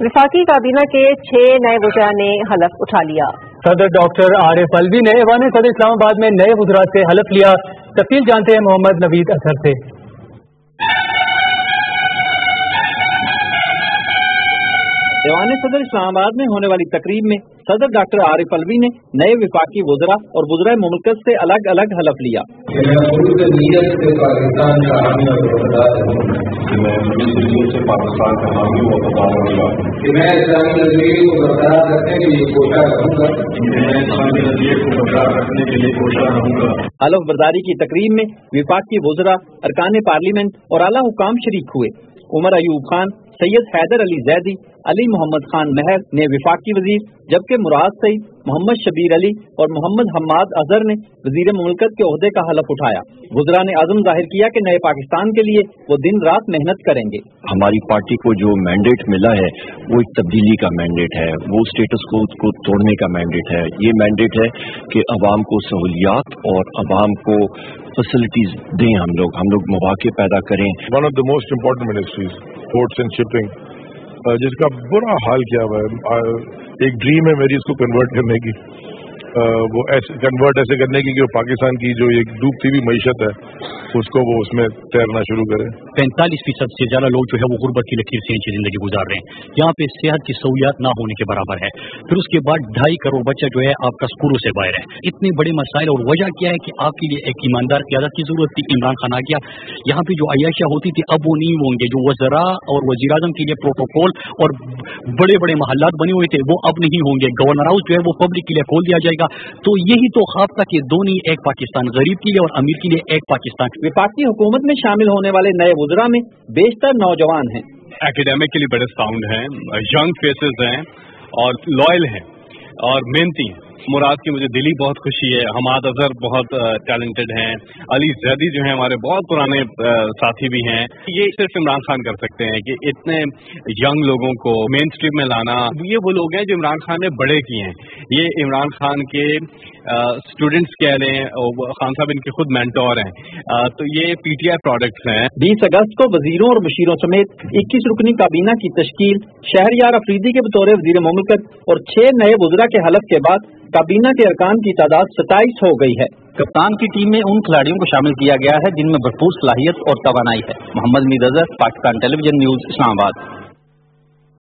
وفاقی کابینہ کے چھ نئے وزراء نے حلف اٹھا لیا۔ صدر ڈاکٹر عارف الوی نے ایوان صدر اسلام آباد میں نئے وزراء سے حلف لیا۔ تفصیل جانتے ہیں محمد نوید اظہر سے۔ ایوان صدر اسلام آباد میں ہونے والی تقریب میں صدر ڈاکٹر عارف الوی نے نئے وفاقی وزراء اور وزرائے مملکت سے الگ الگ حلف لیا۔ حلف برداری کی تقریب میں وفاقی وزراء ارکان پارلیمنٹ اور اعلیٰ حکام شریک ہوئے۔ عمر ایوب خان سید حیدر علی زیدی علی محمد خان مہر نے وفاقی وزیر جبکہ مراد سعید محمد شبیر علی اور محمد حماد اظہر نے وزیر مملکت کے عہدے کا حلف اٹھایا۔ گزرا نے عزم ظاہر کیا کہ نئے پاکستان کے لیے وہ دن رات محنت کریں گے۔ ہماری پارٹی کو جو مینڈیٹ ملا ہے وہ ایک تبدیلی کا مینڈیٹ ہے وہ اسٹیٹس کو کو توڑنے کا مینڈیٹ ہے۔ یہ مینڈیٹ ہے کہ عوام کو سہولیات اور عوام کو فیسلٹیز دیں ہم لوگ ہم لوگ مواقع پیدا کریں۔ One of the most important ministries ports and shipping جس کا برا حال کیا ہوا ہے ایک ڈریم ہے میری اس کو کنورٹ کرنے کی وہ ایسے کنورٹ ایسے کرنے کی کہ پاکستان کی جو ایک ڈوبتی ہوئی معیشت ہے، اس کو وہ اس میں تیرنا شروع کرے۔ پینتالیس فیصد سے زیادہ لوگ جو ہے وہ غربت کی لکیر سے زندگی گزار رہے ہیں۔ یہاں پہ صحت کی سہولیات نہ ہونے کے برابر ہے۔ پھر اس کے بعد ڈھائی کروڑ بچہ جو ہے آپ کا اسکولوں سے باہر ہے۔ اتنے بڑے مسائل اور وجہ کیا ہے کہ آپ کے لیے ایک ایماندار قیادت کی ضرورت تھی، عمران خان آ گیا۔ یہاں پہ جو عیاشیاں ہوتی تھی اب وہ نہیں ہوں گے۔ جو وزراء اور وزیر اعظم کے لیے پروٹوکول اور بڑے بڑے محلات بنے ہوئے تھے، وہ اب نہیں ہوں گے۔ گورنر ہاؤس جو ہے وہ پبلک کے لیے کھول دیا جائے گا۔ تو یہی تو خواب تھا کہ دونوں ایک پاکستان غریب کے لیے اور امیر کے لیے ایک پاکستان۔ وفاقی حکومت میں شامل ہونے والے نئے وزراء میں بیشتر نوجوان ہیں۔ اکیڈیمکلی بڑے ساؤنڈ ہیں ینگ فیسز ہیں اور لائل ہیں اور محنتی ہیں۔ مراد کی مجھے دلی بہت خوشی ہے، حماد اظہر بہت ٹیلنٹڈ ہیں، علی زیدی جو ہیں ہمارے بہت پرانے ساتھی بھی ہیں۔ یہ صرف عمران خان کر سکتے ہیں کہ اتنے ینگ لوگوں کو مین اسٹریم میں لانا، یہ وہ لوگ ہیں جو عمران خان نے بڑے کیے ہیں۔ یہ عمران خان کے اسٹوڈینٹس کہہ لیں خان صاحب ان کے خود مینٹور ہیں۔ تو یہ پی ٹی آئی پروڈکٹس ہیں۔ بیس اگست کو وزیروں اور مشیروں سمیت اکیس رکنی کابینہ کی تشکیل شہریار افریدی کے بطور وزیر مملکت اور چھ نئے وزراء کے حلف کے بعد کابینہ کے ارکان کی تعداد ستائیس ہو گئی ہے۔ کپتان کی ٹیم میں ان کھلاڑیوں کو شامل کیا گیا ہے جن میں بھرپور صلاحیت اور توانائی ہے۔ Muhammad Azhar Pakistan television news Islamabad.